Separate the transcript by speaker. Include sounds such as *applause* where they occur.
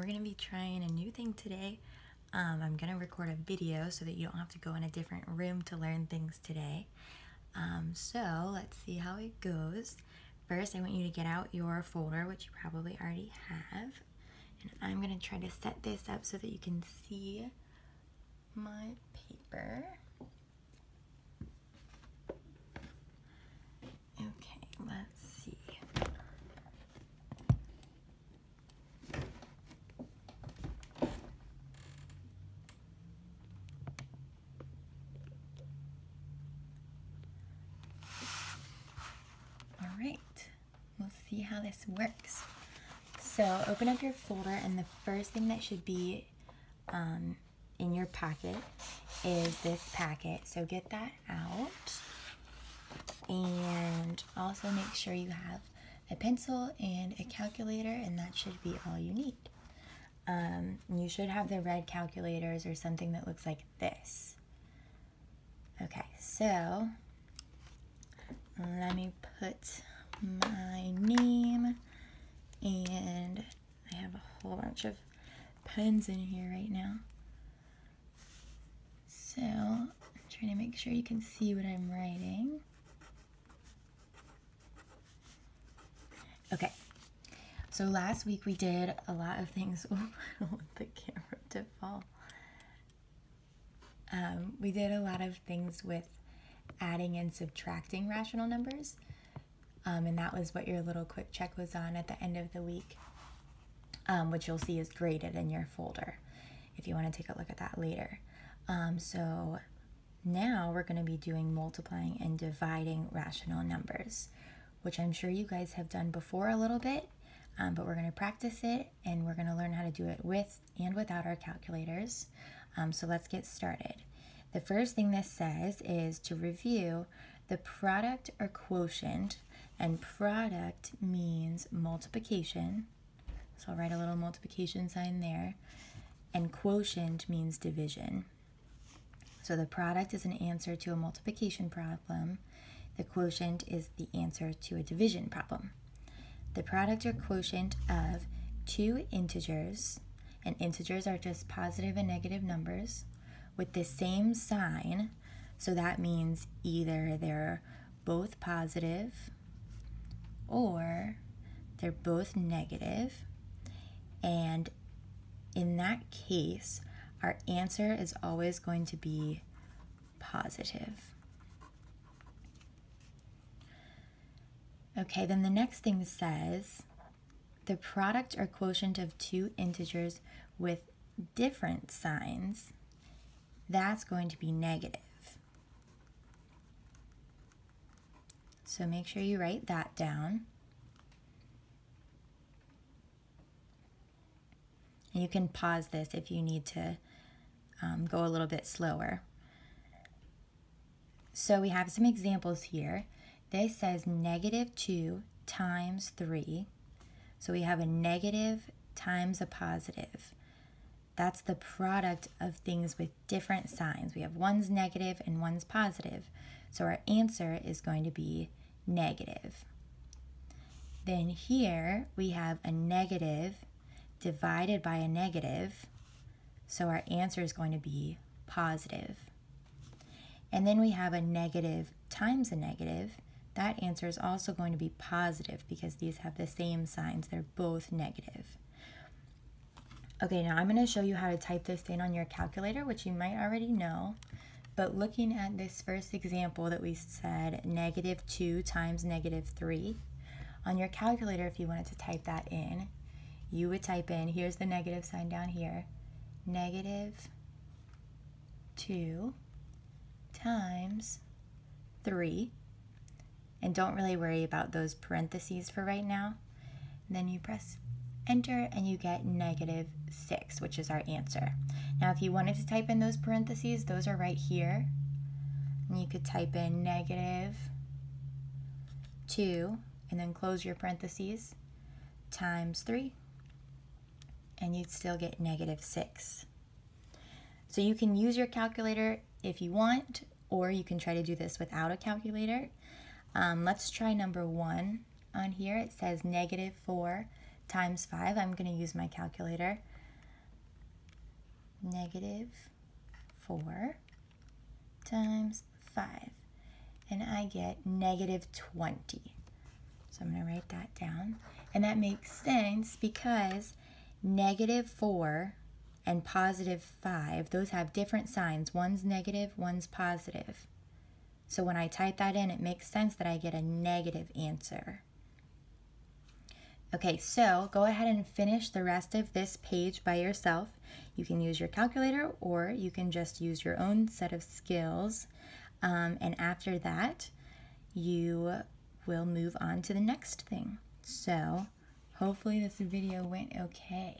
Speaker 1: we're to be trying a new thing today. Um, I'm to record a video so that you don't have to go in a different room to learn things today. Um, so let's see how it goes. First, I want you to get out your folder, which you probably already have. And I'm to try to set this up so that you can see my paper. Okay, let's see. All right, we'll see how this works. So open up your folder and the first thing that should be um, in your pocket is this packet. So get that out and also make sure you have a pencil and a calculator and that should be all you need. Um, you should have the red calculators or something that looks like this. Okay, so let me put my name and I have a whole bunch of pens in here right now. So I'm trying to make sure you can see what I'm writing. Okay, so last week we did a lot of things. *laughs* Oh, I don't want the camera to fall. Um, we did a lot of things with adding and subtracting rational numbers. Um, and that was what your little quick check was on at the end of the week, um, which you'll see is graded in your folder if you want to take a look at that later. Um, so now we're going to be doing multiplying and dividing rational numbers, which I'm sure you guys have done before a little bit, um, but we're going to practice it and we're going to learn how to do it with and without our calculators. Um, so let's get started. The first thing this says is to review the product or quotient, and product means multiplication. So I'll write a little multiplication sign there. And quotient means division. So the product is an answer to a multiplication problem. The quotient is the answer to a division problem. The product or quotient of two integers, and integers are just positive and negative numbers, with the same sign. So that means either they're both positive or they're both negative. And in that case, our answer is always going to be positive. Okay, then the next thing says the product or quotient of two integers with different signs that's going to be negative. So make sure you write that down. You can pause this if you need to um, go a little bit slower. So we have some examples here. This says negative 2 times 3. So we have a negative times a positive. That's the product of things with different signs. We have one's negative and one's positive. So our answer is going to be negative. Then here we have a negative divided by a negative. So our answer is going to be positive. And then we have a negative times a negative. That answer is also going to be positive because these have the same signs. They're both negative. Okay, now I'm going to show you how to type this in on your calculator, which you might already know. But looking at this first example that we said, negative 2 times negative 3, on your calculator, if you wanted to type that in, you would type in, here's the negative sign down here, negative 2 times 3. And don't really worry about those parentheses for right now. And then you press enter and you get negative 6, which is our answer. Now, if you wanted to type in those parentheses, those are right here. And you could type in negative 2 and then close your parentheses times 3 and you'd still get negative 6. So you can use your calculator if you want or you can try to do this without a calculator. Um, let's try number 1 on here. It says negative 4 times 5. I'm going to use my calculator. negative 4 times 5. And I get negative 20. So I'm going to write that down. And that makes sense because negative 4 and positive 5, those have different signs. One's negative, one's positive. So when I type that in, it makes sense that I get a negative answer. Okay, so go ahead and finish the rest of this page by yourself. You can use your calculator or you can just use your own set of skills. Um, and after that, you will move on to the next thing. So hopefully this video went okay.